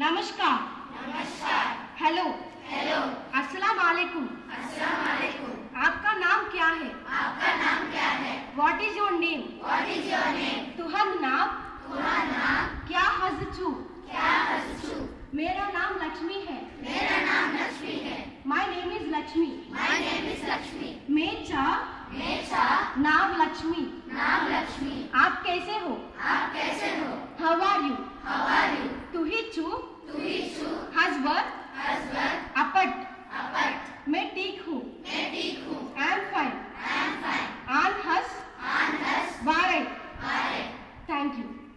नमस्कार। नमस्कार। Hello. Hello. अस्सलाम वालेकुम अस्सलाम वालेकुम आपका नाम क्या है? आपका नाम क्या है? What is your name what is your name तुहर नाम? तुम्हारा नाम? क्या हजचू क्या हसचू मेरा नाम लक्ष्मी है। मेरा नाम लक्ष्मी है। My name is Lakshmi. My name is Lakshmi. मेचा मेरा नाम लक्ष्मी। अस्वर अपट अपट मैं ठीक हूँ। एम फाइन आई एम वारे थैंक यू